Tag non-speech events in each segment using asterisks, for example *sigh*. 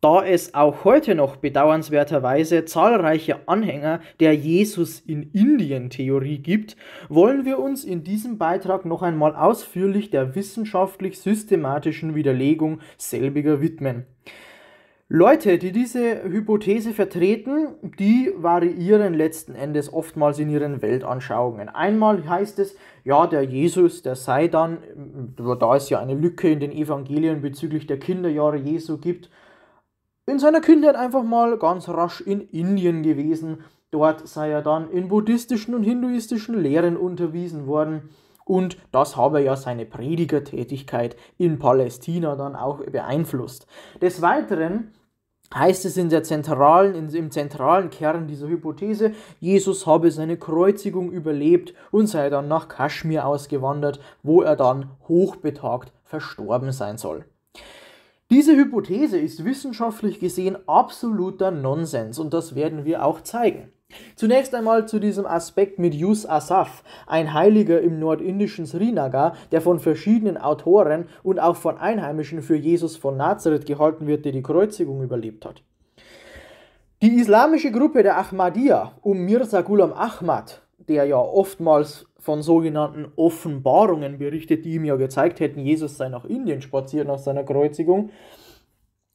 Da es auch heute noch bedauernswerterweise zahlreiche Anhänger der Jesus in Indien Theorie gibt, wollen wir uns in diesem Beitrag noch einmal ausführlich der wissenschaftlich systematischen Widerlegung selbiger widmen. Leute, die diese Hypothese vertreten, die variieren letzten Endes oftmals in ihren Weltanschauungen. Einmal heißt es, ja, der Jesus, der sei dann, da es ja eine Lücke in den Evangelien bezüglich der Kinderjahre Jesu gibt, in seiner Kindheit einfach mal ganz rasch in Indien gewesen. Dort sei er dann in buddhistischen und hinduistischen Lehren unterwiesen worden. Und das habe ja seine Predigertätigkeit in Palästina dann auch beeinflusst. Des Weiteren heißt es in der zentralen, in, im zentralen Kern dieser Hypothese, Jesus habe seine Kreuzigung überlebt und sei dann nach Kaschmir ausgewandert, wo er dann hochbetagt verstorben sein soll. Diese Hypothese ist wissenschaftlich gesehen absoluter Nonsens und das werden wir auch zeigen. Zunächst einmal zu diesem Aspekt mit Yus Asaf, ein Heiliger im nordindischen Srinagar, der von verschiedenen Autoren und auch von Einheimischen für Jesus von Nazareth gehalten wird, der die Kreuzigung überlebt hat. Die islamische Gruppe der Ahmadiyya um Mirza Ghulam Ahmad, der ja oftmals von sogenannten Offenbarungen berichtet, die ihm ja gezeigt hätten, Jesus sei nach Indien spaziert nach seiner Kreuzigung.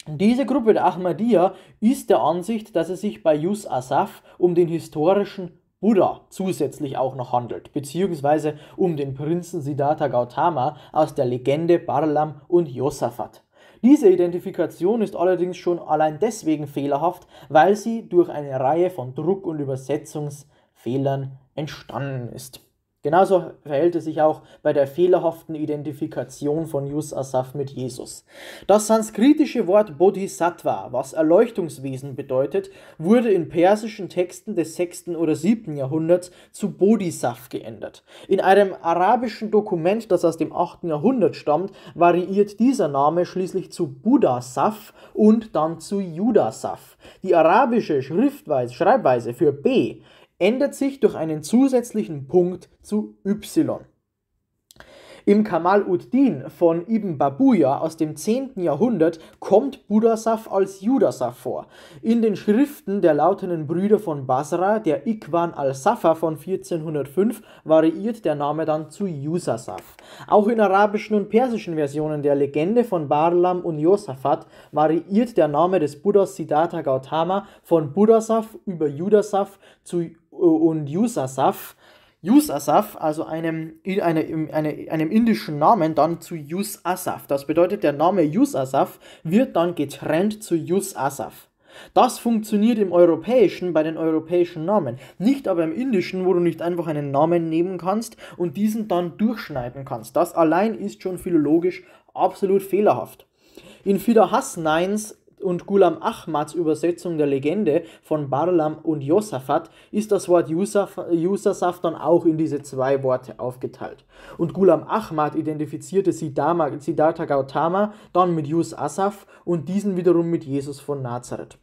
Diese Gruppe der Ahmadiyya ist der Ansicht, dass es sich bei Yus Asaf um den historischen Buddha zusätzlich auch noch handelt, beziehungsweise um den Prinzen Siddhartha Gautama aus der Legende Barlam und Josaphat. Diese Identifikation ist allerdings schon allein deswegen fehlerhaft, weil sie durch eine Reihe von Druck- und Übersetzungsfehlern entstanden ist. Genauso verhält es sich auch bei der fehlerhaften Identifikation von Yus Asaf mit Jesus. Das sanskritische Wort Bodhisattva, was Erleuchtungswesen bedeutet, wurde in persischen Texten des 6. oder 7. Jahrhunderts zu Bodhisaf geändert. In einem arabischen Dokument, das aus dem 8. Jahrhundert stammt, variiert dieser Name schließlich zu Buddha-Saf und dann zu Judasaf. Die arabische Schriftweise, Schreibweise für B ändert sich durch einen zusätzlichen Punkt zu y. Im Kamal ud-Din von Ibn Babuya aus dem 10. Jahrhundert kommt Budasaf als Judasaf vor. In den Schriften der lautenden Brüder von Basra, der Ikwan al-Safa von 1405, variiert der Name dann zu Yusasaf. Auch in arabischen und persischen Versionen der Legende von Barlam und Josaphat variiert der Name des Buddhas Siddhartha Gautama von Budasaf über Judasaf zu und Yusasaf, Yusasaf, also einem, eine, eine, einem indischen Namen, dann zu Yusasaf. Das bedeutet, der Name Yusasaf wird dann getrennt zu Yusasaf. Das funktioniert im Europäischen bei den europäischen Namen, nicht aber im Indischen, wo du nicht einfach einen Namen nehmen kannst und diesen dann durchschneiden kannst. Das allein ist schon philologisch absolut fehlerhaft. In Fida Hasnains und Gulam Ahmads Übersetzung der Legende von Barlam und Josaphat ist das Wort Yusasaf dann auch in diese zwei Worte aufgeteilt. Und Gulam Ahmad identifizierte Siddhartha Gautama dann mit Yusasaf und diesen wiederum mit Jesus von Nazareth.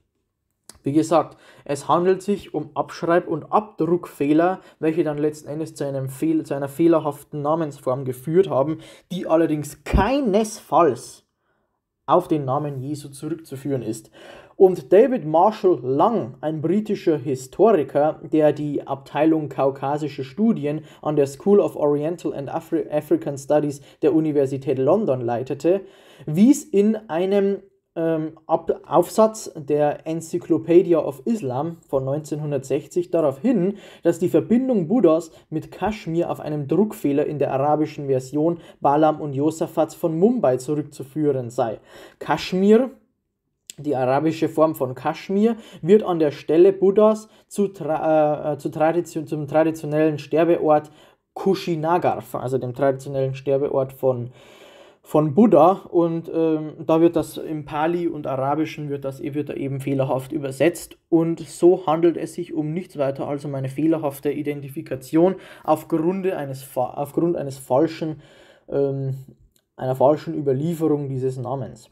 Wie gesagt, es handelt sich um Abschreib- und Abdruckfehler, welche dann letzten Endes zu, einem Fehl zu einer fehlerhaften Namensform geführt haben, die allerdings keinesfalls auf den Namen Jesu zurückzuführen ist. Und David Marshall Lang, ein britischer Historiker, der die Abteilung Kaukasische Studien an der School of Oriental and Afri African Studies der Universität London leitete, wies in einem ähm, Aufsatz der Encyclopedia of Islam von 1960 darauf hin, dass die Verbindung Buddhas mit Kaschmir auf einen Druckfehler in der arabischen Version Balam und Josafats von Mumbai zurückzuführen sei. Kaschmir die arabische Form von Kaschmir wird an der Stelle Buddhas zu tra äh, zu Tradition, zum traditionellen Sterbeort Kushinagar, also dem traditionellen Sterbeort von von Buddha und ähm, da wird das im Pali und Arabischen wird das wird da eben fehlerhaft übersetzt und so handelt es sich um nichts weiter als um eine fehlerhafte Identifikation aufgrund eines aufgrund eines falschen ähm, einer falschen Überlieferung dieses Namens.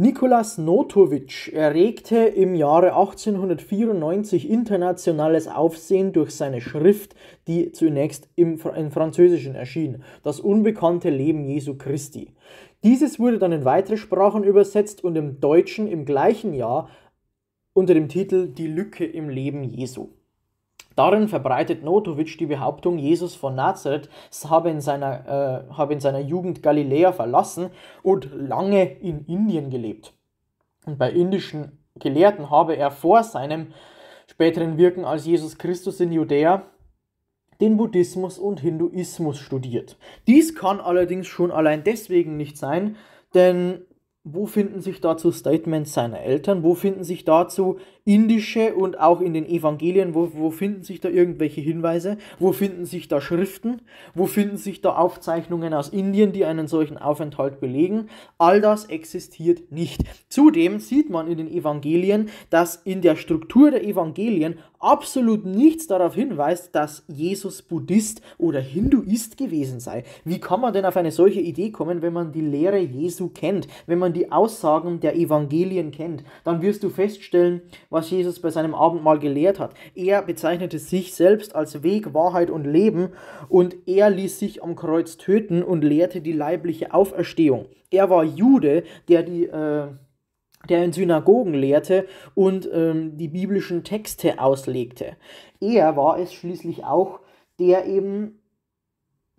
Nikolaus Notovic erregte im Jahre 1894 internationales Aufsehen durch seine Schrift, die zunächst im, im Französischen erschien, Das unbekannte Leben Jesu Christi. Dieses wurde dann in weitere Sprachen übersetzt und im Deutschen im gleichen Jahr unter dem Titel Die Lücke im Leben Jesu. Darin verbreitet Notovic die Behauptung, Jesus von Nazareth habe in, seiner, äh, habe in seiner Jugend Galiläa verlassen und lange in Indien gelebt. Und bei indischen Gelehrten habe er vor seinem späteren Wirken als Jesus Christus in Judäa den Buddhismus und Hinduismus studiert. Dies kann allerdings schon allein deswegen nicht sein, denn wo finden sich dazu Statements seiner Eltern? Wo finden sich dazu indische und auch in den Evangelien, wo, wo finden sich da irgendwelche Hinweise? Wo finden sich da Schriften? Wo finden sich da Aufzeichnungen aus Indien, die einen solchen Aufenthalt belegen? All das existiert nicht. Zudem sieht man in den Evangelien, dass in der Struktur der Evangelien absolut nichts darauf hinweist, dass Jesus Buddhist oder Hinduist gewesen sei. Wie kann man denn auf eine solche Idee kommen, wenn man die Lehre Jesu kennt, wenn man die Aussagen der Evangelien kennt? Dann wirst du feststellen, was Jesus bei seinem Abendmahl gelehrt hat. Er bezeichnete sich selbst als Weg, Wahrheit und Leben und er ließ sich am Kreuz töten und lehrte die leibliche Auferstehung. Er war Jude, der die äh, der in Synagogen lehrte und ähm, die biblischen Texte auslegte. Er war es schließlich auch, der eben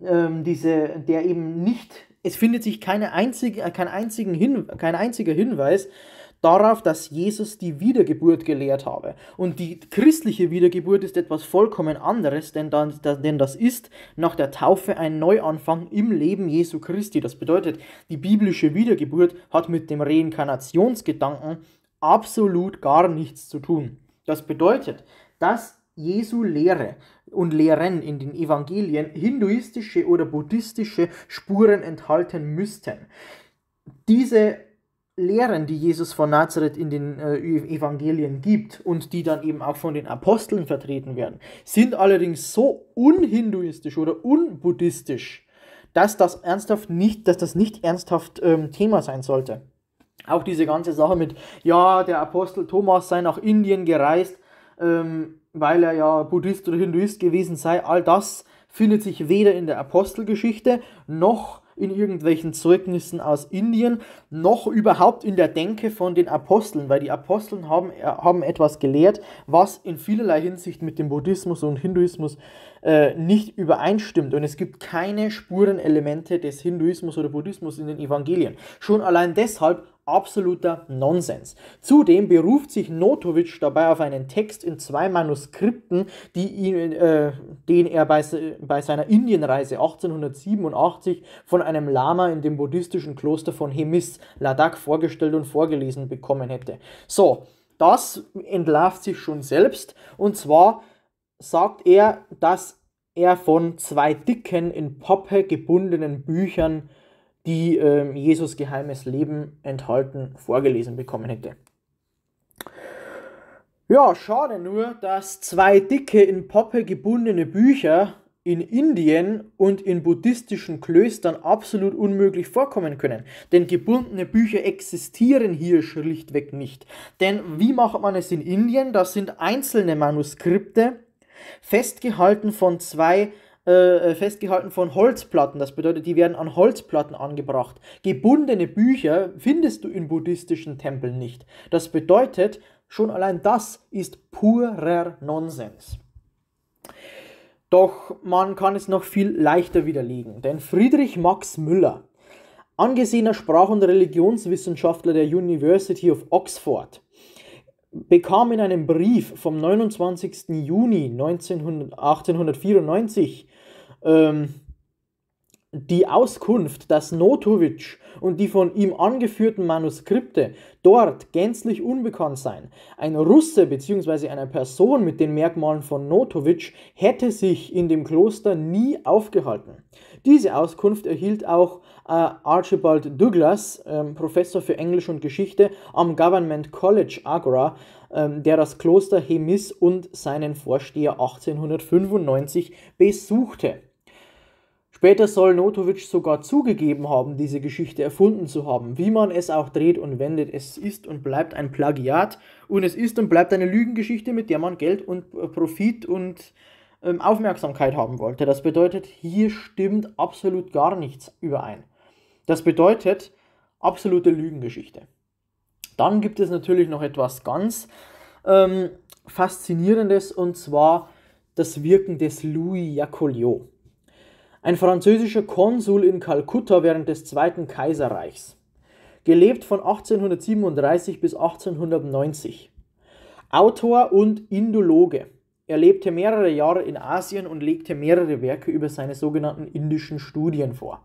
ähm, diese, der eben nicht, es findet sich keine einzige, kein, einzigen Hin, kein einziger Hinweis darauf, dass Jesus die Wiedergeburt gelehrt habe. Und die christliche Wiedergeburt ist etwas vollkommen anderes, denn, das ist nach der Taufe ein Neuanfang im Leben Jesu Christi. Das bedeutet, die biblische Wiedergeburt hat mit dem Reinkarnationsgedanken absolut gar nichts zu tun. Das bedeutet, dass Jesu Lehre und Lehren in den Evangelien hinduistische oder buddhistische Spuren enthalten müssten. Diese Lehren, die Jesus von Nazareth in den äh, Evangelien gibt und die dann eben auch von den Aposteln vertreten werden, sind allerdings so unhinduistisch oder unbuddhistisch, dass das ernsthaft nicht, dass das nicht ernsthaft ähm, Thema sein sollte. Auch diese ganze Sache mit, ja, der Apostel Thomas sei nach Indien gereist, ähm, weil er ja Buddhist oder Hinduist gewesen sei, all das findet sich weder in der Apostelgeschichte noch in irgendwelchen Zeugnissen aus Indien, noch überhaupt in der Denke von den Aposteln, weil die Aposteln haben, äh, haben etwas gelehrt, was in vielerlei Hinsicht mit dem Buddhismus und Hinduismus äh, nicht übereinstimmt. Und es gibt keine Spurenelemente des Hinduismus oder Buddhismus in den Evangelien. Schon allein deshalb absoluter Nonsens. Zudem beruft sich Notovic dabei auf einen Text in zwei Manuskripten, ihn, äh, den er bei, bei seiner Indienreise 1887 von einem Lama in dem buddhistischen Kloster von Hemis, Ladakh, vorgestellt und vorgelesen bekommen hätte. So, das entlarvt sich schon selbst und zwar sagt er, dass er von zwei dicken, in Pappe gebundenen Büchern die äh, Jesus geheimes Leben enthalten, vorgelesen bekommen hätte. Ja, schade nur, dass zwei dicke in Pappe gebundene Bücher in Indien und in buddhistischen Klöstern absolut unmöglich vorkommen können. Denn gebundene Bücher existieren hier schlichtweg nicht. Denn wie macht man es in Indien? Das sind einzelne Manuskripte, festgehalten von zwei äh, äh, festgehalten von Holzplatten. Das bedeutet, die werden an Holzplatten angebracht. Gebundene Bücher findest du in buddhistischen Tempeln nicht. Das bedeutet, schon allein das ist purer Nonsens. Doch man kann es noch viel leichter widerlegen, denn Friedrich Max Müller, angesehener Sprach- und Religionswissenschaftler der University of Oxford, bekam in einem Brief vom 29. Juni 1900, 1894 ähm, die Auskunft, dass Notovic und die von ihm angeführten Manuskripte dort gänzlich unbekannt seien. Ein Russe bzw. eine Person mit den Merkmalen von Notovic hätte sich in dem Kloster nie aufgehalten. Diese Auskunft erhielt auch äh, Archibald Douglas, äh, Professor für Englisch und Geschichte am Government College Agra, äh, der das Kloster Hemis und seinen Vorsteher 1895 besuchte. Später soll Notovic sogar zugegeben haben, diese Geschichte erfunden zu haben. Wie man es auch dreht und wendet, es ist und bleibt ein Plagiat und es ist und bleibt eine Lügengeschichte, mit der man Geld und äh, Profit und ähm, Aufmerksamkeit haben wollte. Das bedeutet, hier stimmt absolut gar nichts überein. Das bedeutet absolute Lügengeschichte. Dann gibt es natürlich noch etwas ganz ähm, Faszinierendes und zwar das Wirken des Louis Jacoliot, ein französischer Konsul in Kalkutta während des Zweiten Kaiserreichs, gelebt von 1837 bis 1890. Autor und Indologe. Er lebte mehrere Jahre in Asien und legte mehrere Werke über seine sogenannten indischen Studien vor.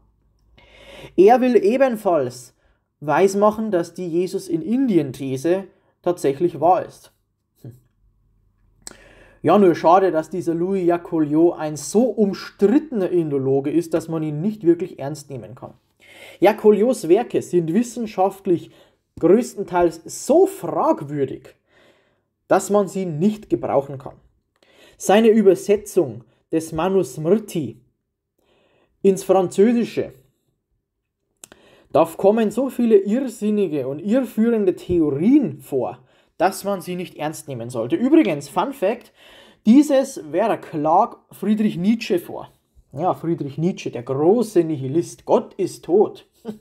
Er will ebenfalls weismachen, dass die Jesus in Indien-These tatsächlich wahr ist. Ja, nur schade, dass dieser Louis Jacoliot ein so umstrittener Indologe ist, dass man ihn nicht wirklich ernst nehmen kann. Jacoliots Werke sind wissenschaftlich größtenteils so fragwürdig, dass man sie nicht gebrauchen kann. Seine Übersetzung des Manusmriti ins Französische da kommen so viele irrsinnige und irrführende Theorien vor, dass man sie nicht ernst nehmen sollte. Übrigens, Fun Fact, dieses wäre klar Friedrich Nietzsche vor. Ja, Friedrich Nietzsche, der große Nihilist. Gott ist tot. *laughs*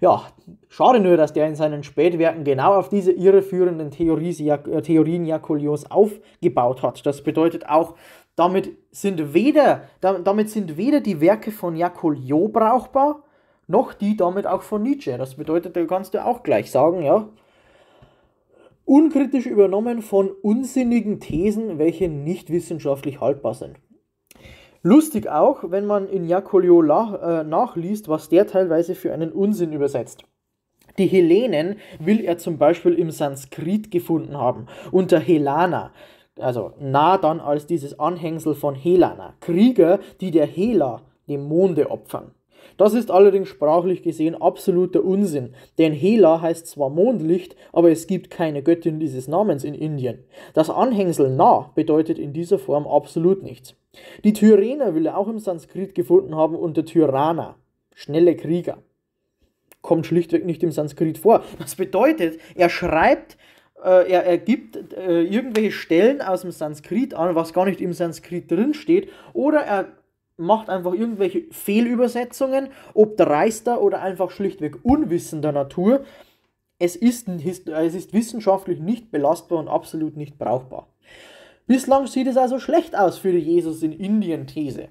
ja, schade nur, dass der in seinen Spätwerken genau auf diese irreführenden äh, Theorien Jakolios aufgebaut hat. Das bedeutet auch, damit sind weder, damit sind weder die Werke von Jakolio brauchbar, noch die damit auch von Nietzsche. Das bedeutet, da kannst du auch gleich sagen, ja. Unkritisch übernommen von unsinnigen Thesen, welche nicht wissenschaftlich haltbar sind. Lustig auch, wenn man in Jakolio äh, nachliest, was der teilweise für einen Unsinn übersetzt. Die Hellenen will er zum Beispiel im Sanskrit gefunden haben, unter Helana, also nah dann als dieses Anhängsel von Helana, Krieger, die der Hela, dem Monde, opfern. Das ist allerdings sprachlich gesehen absoluter Unsinn, denn Hela heißt zwar Mondlicht, aber es gibt keine Göttin dieses Namens in Indien. Das Anhängsel Na bedeutet in dieser Form absolut nichts. Die Tyrener will er auch im Sanskrit gefunden haben unter Tyrana, schnelle Krieger. Kommt schlichtweg nicht im Sanskrit vor. Das bedeutet, er schreibt äh, er, er gibt äh, irgendwelche Stellen aus dem Sanskrit an, was gar nicht im Sanskrit drin steht, oder er macht einfach irgendwelche Fehlübersetzungen, ob dreister oder einfach schlichtweg unwissender Natur. Es ist, es ist wissenschaftlich nicht belastbar und absolut nicht brauchbar. Bislang sieht es also schlecht aus für die Jesus in Indien-These.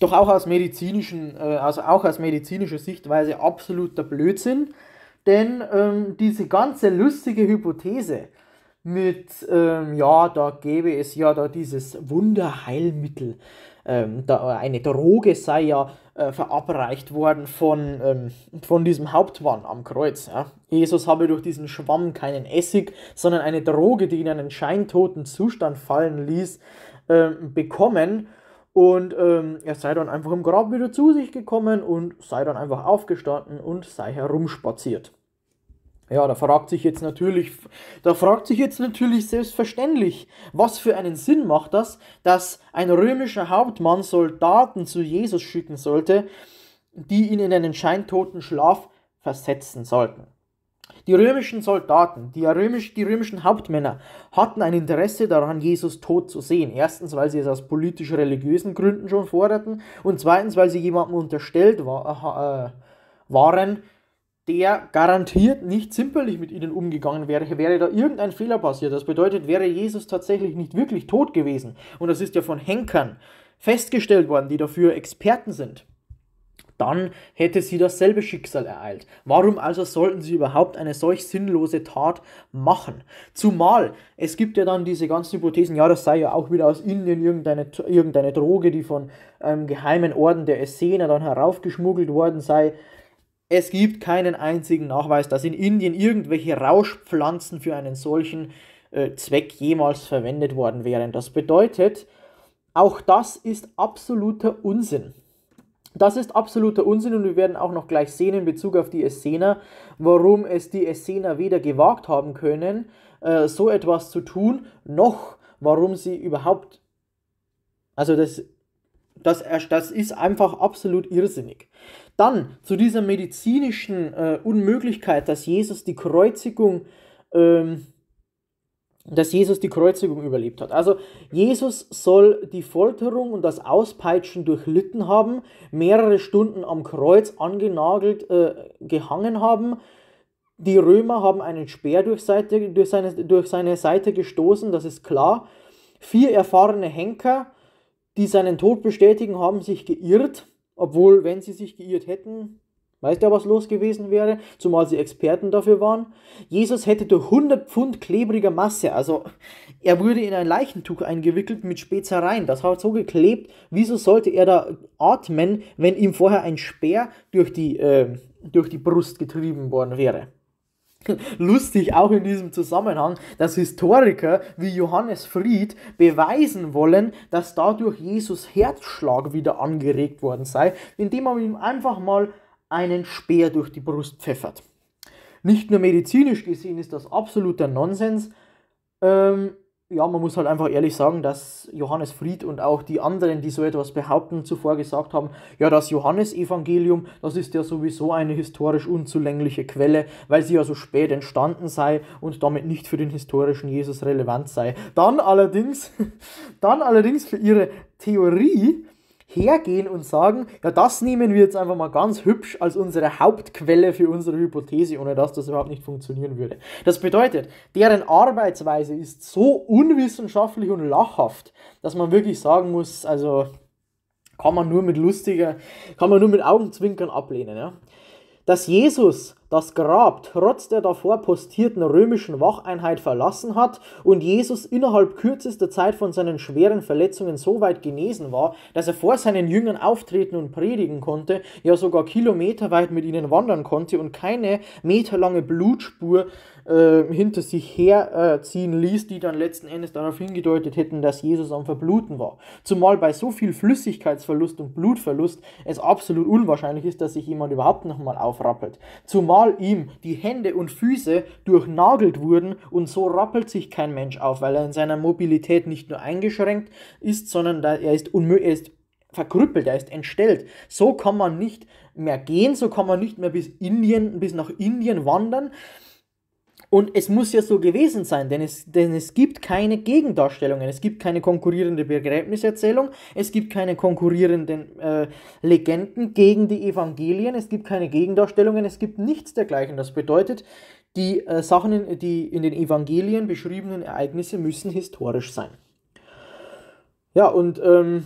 Doch auch aus, medizinischen, äh, also auch aus medizinischer Sichtweise absoluter Blödsinn, denn ähm, diese ganze lustige Hypothese mit, ähm, ja, da gäbe es ja da dieses Wunderheilmittel, ähm, da eine Droge sei ja äh, verabreicht worden von, ähm, von diesem Hauptmann am Kreuz. Ja. Jesus habe durch diesen Schwamm keinen Essig, sondern eine Droge, die ihn in einen scheintoten Zustand fallen ließ, äh, bekommen. Und ähm, er sei dann einfach im Grab wieder zu sich gekommen und sei dann einfach aufgestanden und sei herumspaziert. Ja, da fragt sich jetzt natürlich, da fragt sich jetzt natürlich selbstverständlich, was für einen Sinn macht das, dass ein römischer Hauptmann Soldaten zu Jesus schicken sollte, die ihn in einen scheintoten Schlaf versetzen sollten. Die römischen Soldaten, die, römisch, die römischen Hauptmänner hatten ein Interesse daran, Jesus tot zu sehen. Erstens, weil sie es aus politisch-religiösen Gründen schon forderten und zweitens, weil sie jemandem unterstellt war, äh, waren, der garantiert nicht zimperlich mit ihnen umgegangen wäre, wäre da irgendein Fehler passiert. Das bedeutet, wäre Jesus tatsächlich nicht wirklich tot gewesen, und das ist ja von Henkern festgestellt worden, die dafür Experten sind, dann hätte sie dasselbe Schicksal ereilt. Warum also sollten sie überhaupt eine solch sinnlose Tat machen? Zumal es gibt ja dann diese ganzen Hypothesen, ja, das sei ja auch wieder aus Indien irgendeine, irgendeine Droge, die von einem geheimen Orden der Essener dann heraufgeschmuggelt worden sei. Es gibt keinen einzigen Nachweis, dass in Indien irgendwelche Rauschpflanzen für einen solchen äh, Zweck jemals verwendet worden wären. Das bedeutet, auch das ist absoluter Unsinn. Das ist absoluter Unsinn und wir werden auch noch gleich sehen in Bezug auf die Essener, warum es die Essener weder gewagt haben können, äh, so etwas zu tun, noch warum sie überhaupt, also das Das, das ist einfach absolut irrsinnig. Dann zu dieser medizinischen äh, Unmöglichkeit, dass Jesus die Kreuzigung ähm, dass Jesus die Kreuzigung überlebt hat. Also Jesus soll die Folterung und das Auspeitschen durchlitten haben, mehrere Stunden am Kreuz angenagelt äh, gehangen haben. Die Römer haben einen Speer durch, Seite, durch, seine, durch seine Seite gestoßen, das ist klar. Vier erfahrene Henker, die seinen Tod bestätigen, haben sich geirrt, obwohl, wenn sie sich geirrt hätten, Weißt du, was los gewesen wäre? Zumal sie Experten dafür waren. Jesus hätte durch 100 Pfund klebriger Masse, also er wurde in ein Leichentuch eingewickelt mit Spezereien. Das hat so geklebt. Wieso sollte er da atmen, wenn ihm vorher ein Speer durch die, äh, durch die Brust getrieben worden wäre? *laughs* Lustig auch in diesem Zusammenhang, dass Historiker wie Johannes Fried beweisen wollen, dass dadurch Jesus Herzschlag wieder angeregt worden sei, indem man ihm einfach mal einen Speer durch die Brust pfeffert. Nicht nur medizinisch gesehen ist das absoluter Nonsens. Ähm, ja, man muss halt einfach ehrlich sagen, dass Johannes Fried und auch die anderen, die so etwas behaupten, zuvor gesagt haben, ja, das Johannesevangelium, das ist ja sowieso eine historisch unzulängliche Quelle, weil sie ja so spät entstanden sei und damit nicht für den historischen Jesus relevant sei. Dann allerdings, *laughs* dann allerdings für ihre Theorie hergehen und sagen, ja, das nehmen wir jetzt einfach mal ganz hübsch als unsere Hauptquelle für unsere Hypothese, ohne dass das überhaupt nicht funktionieren würde. Das bedeutet, deren Arbeitsweise ist so unwissenschaftlich und lachhaft, dass man wirklich sagen muss, also kann man nur mit lustiger, kann man nur mit Augenzwinkern ablehnen. Ja? Dass Jesus das Grab trotz der davor postierten römischen Wacheinheit verlassen hat und Jesus innerhalb kürzester Zeit von seinen schweren Verletzungen so weit genesen war, dass er vor seinen Jüngern auftreten und predigen konnte, ja sogar kilometerweit mit ihnen wandern konnte und keine meterlange Blutspur äh, hinter sich herziehen äh, ließ, die dann letzten Endes darauf hingedeutet hätten, dass Jesus am Verbluten war. Zumal bei so viel Flüssigkeitsverlust und Blutverlust es absolut unwahrscheinlich ist, dass sich jemand überhaupt nochmal aufrappelt. Zumal ihm die Hände und Füße durchnagelt wurden und so rappelt sich kein Mensch auf, weil er in seiner Mobilität nicht nur eingeschränkt ist, sondern er ist, er verkrüppelt, er ist entstellt. So kann man nicht mehr gehen, so kann man nicht mehr bis Indien, bis nach Indien wandern. Und es muss ja so gewesen sein, denn es, denn es gibt keine Gegendarstellungen, es gibt keine konkurrierende Begräbniserzählung, es gibt keine konkurrierenden äh, Legenden gegen die Evangelien, es gibt keine Gegendarstellungen, es gibt nichts dergleichen. Das bedeutet, die äh, Sachen, in, die in den Evangelien beschriebenen Ereignisse müssen historisch sein. Ja, und ähm,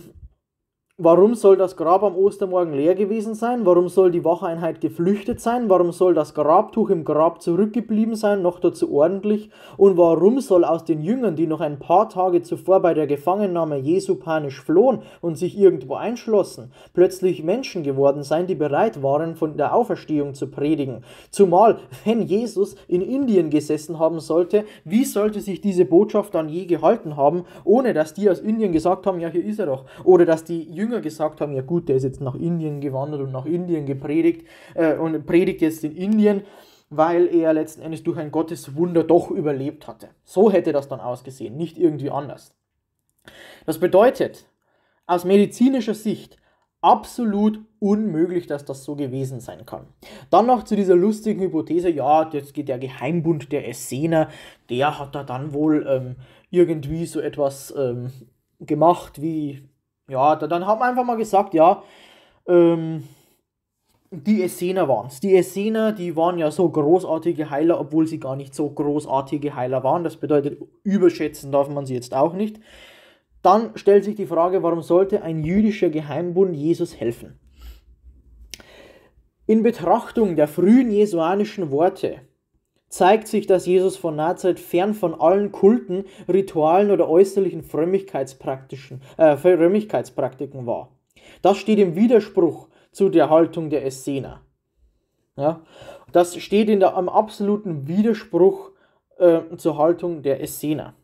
Warum soll das Grab am Ostermorgen leer gewesen sein? Warum soll die Wacheinheit geflüchtet sein? Warum soll das Grabtuch im Grab zurückgeblieben sein, noch dazu ordentlich? Und warum soll aus den Jüngern, die noch ein paar Tage zuvor bei der Gefangennahme Jesu panisch flohen und sich irgendwo einschlossen, plötzlich Menschen geworden sein, die bereit waren, von der Auferstehung zu predigen? Zumal, wenn Jesus in Indien gesessen haben sollte, wie sollte sich diese Botschaft dann je gehalten haben, ohne dass die aus Indien gesagt haben, ja, hier ist er doch. Oder dass die Jünger Jünger gesagt haben, ja gut, der ist jetzt nach Indien gewandert und nach Indien gepredigt äh, und predigt jetzt in Indien, weil er letzten Endes durch ein Gotteswunder doch überlebt hatte. So hätte das dann ausgesehen, nicht irgendwie anders. Das bedeutet, aus medizinischer Sicht absolut unmöglich, dass das so gewesen sein kann. Dann noch zu dieser lustigen Hypothese, ja, jetzt geht der Geheimbund der Essener, der hat da dann wohl ähm, irgendwie so etwas ähm, gemacht wie ja, dann haben wir einfach mal gesagt, ja, ähm, die Essener waren es. Die Essener, die waren ja so großartige Heiler, obwohl sie gar nicht so großartige Heiler waren. Das bedeutet, überschätzen darf man sie jetzt auch nicht. Dann stellt sich die Frage, warum sollte ein jüdischer Geheimbund Jesus helfen? In Betrachtung der frühen jesuanischen Worte zeigt sich, dass Jesus von Nazareth fern von allen Kulten, Ritualen oder äußerlichen Frömmigkeitspraktiken, äh, Frömmigkeitspraktiken war. Das steht im Widerspruch zu der Haltung der Essener. Ja? Das steht in der, im absoluten Widerspruch äh, zur Haltung der Essener.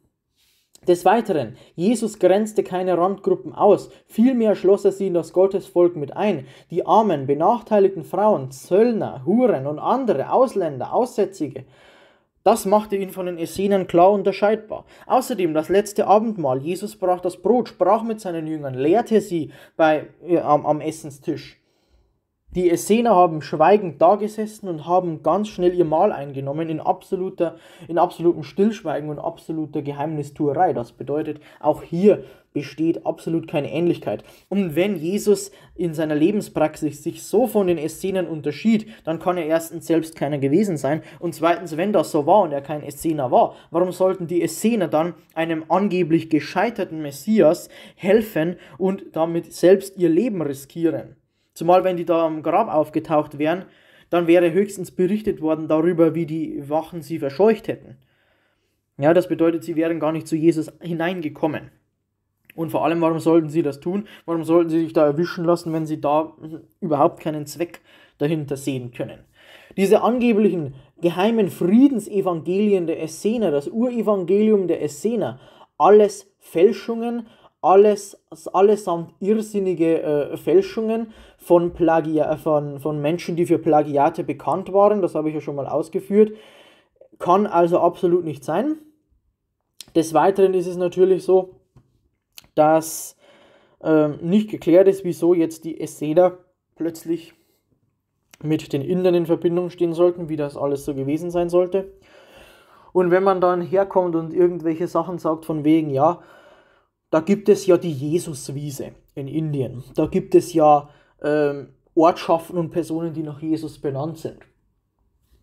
Des Weiteren, Jesus grenzte keine Randgruppen aus, vielmehr schloss er sie in das Gottesvolk mit ein. Die armen, benachteiligten Frauen, Zöllner, Huren und andere Ausländer, Aussätzige Das machte ihn von den Essenen klar unterscheidbar. Außerdem das letzte Abendmahl. Jesus brach das Brot, sprach mit seinen Jüngern, lehrte sie bei, äh, am, am Essenstisch. Die Essener haben schweigend dagesessen und haben ganz schnell ihr Mahl eingenommen in, absoluter, in absolutem Stillschweigen und absoluter Geheimnistuerei. Das bedeutet, auch hier besteht absolut keine Ähnlichkeit. Und wenn Jesus in seiner Lebenspraxis sich so von den Essenern unterschied, dann kann er erstens selbst keiner gewesen sein und zweitens, wenn das so war und er kein Essener war, warum sollten die Essener dann einem angeblich gescheiterten Messias helfen und damit selbst ihr Leben riskieren? Zumal wenn die da am Grab aufgetaucht wären, dann wäre höchstens berichtet worden darüber, wie die Wachen sie verscheucht hätten. Ja, das bedeutet, sie wären gar nicht zu Jesus hineingekommen. Und vor allem, warum sollten sie das tun? Warum sollten sie sich da erwischen lassen, wenn sie da überhaupt keinen Zweck dahinter sehen können? Diese angeblichen geheimen Friedensevangelien der Essener, das Urevangelium der Essener, alles Fälschungen, alles, allesamt irrsinnige äh, Fälschungen von, Plagia von, von Menschen, die für Plagiate bekannt waren, das habe ich ja schon mal ausgeführt, kann also absolut nicht sein. Des Weiteren ist es natürlich so, dass ähm, nicht geklärt ist, wieso jetzt die Essener plötzlich mit den Indern in Verbindung stehen sollten, wie das alles so gewesen sein sollte. Und wenn man dann herkommt und irgendwelche Sachen sagt von wegen, ja, da gibt es ja die Jesuswiese in Indien, da gibt es ja ähm, Ortschaften und Personen, die nach Jesus benannt sind.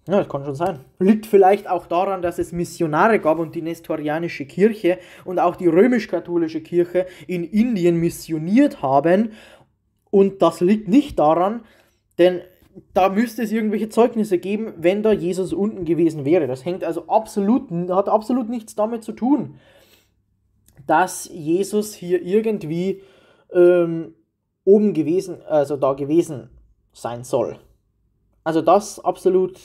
Ja, das kann schon sein. Liegt vielleicht auch daran, dass es Missionare gab und die nestorianische Kirche und auch die römisch-katholische Kirche in Indien missioniert haben. Und das liegt nicht daran, denn da müsste es irgendwelche Zeugnisse geben, wenn da Jesus unten gewesen wäre. Das hängt also absolut, hat absolut nichts damit zu tun, dass Jesus hier irgendwie ähm, oben gewesen, also da gewesen sein soll. Also das absolut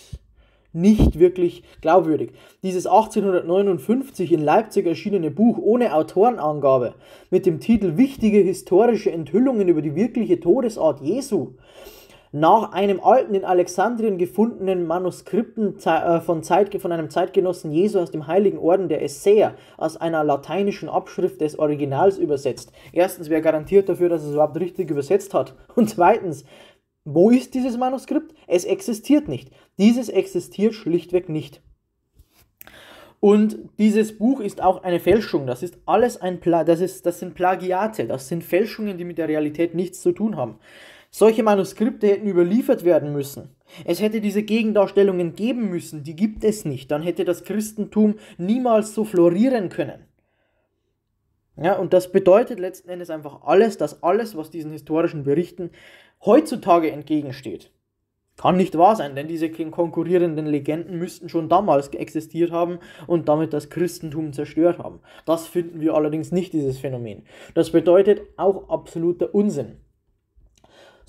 nicht wirklich glaubwürdig. Dieses 1859 in Leipzig erschienene Buch ohne Autorenangabe mit dem Titel Wichtige historische Enthüllungen über die wirkliche Todesart Jesu nach einem alten in Alexandrien gefundenen Manuskripten äh, von, Zeit, von einem Zeitgenossen Jesu aus dem Heiligen Orden der Essäer aus einer lateinischen Abschrift des Originals übersetzt. Erstens, wer garantiert dafür, dass es überhaupt richtig übersetzt hat? Und zweitens, wo ist dieses Manuskript? Es existiert nicht. Dieses existiert schlichtweg nicht. Und dieses Buch ist auch eine Fälschung. Das ist alles ein Pla das, ist, das sind Plagiate, das sind Fälschungen, die mit der Realität nichts zu tun haben. Solche Manuskripte hätten überliefert werden müssen. Es hätte diese Gegendarstellungen geben müssen, die gibt es nicht. Dann hätte das Christentum niemals so florieren können. Ja, und das bedeutet letzten Endes einfach alles, dass alles, was diesen historischen Berichten heutzutage entgegensteht, kann nicht wahr sein, denn diese konkurrierenden Legenden müssten schon damals existiert haben und damit das Christentum zerstört haben. Das finden wir allerdings nicht, dieses Phänomen. Das bedeutet auch absoluter Unsinn.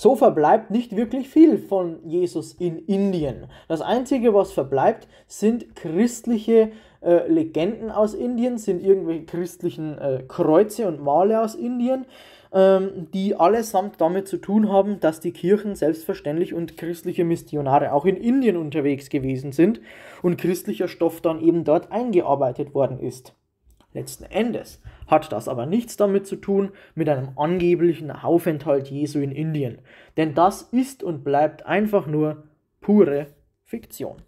So verbleibt nicht wirklich viel von Jesus in Indien. Das Einzige, was verbleibt, sind christliche äh, Legenden aus Indien, sind irgendwelche christlichen äh, Kreuze und Male aus Indien, ähm, die allesamt damit zu tun haben, dass die Kirchen selbstverständlich und christliche Missionare auch in Indien unterwegs gewesen sind und christlicher Stoff dann eben dort eingearbeitet worden ist. Letzten Endes hat das aber nichts damit zu tun mit einem angeblichen Aufenthalt Jesu in Indien. Denn das ist und bleibt einfach nur pure Fiktion.